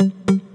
Mm-hmm.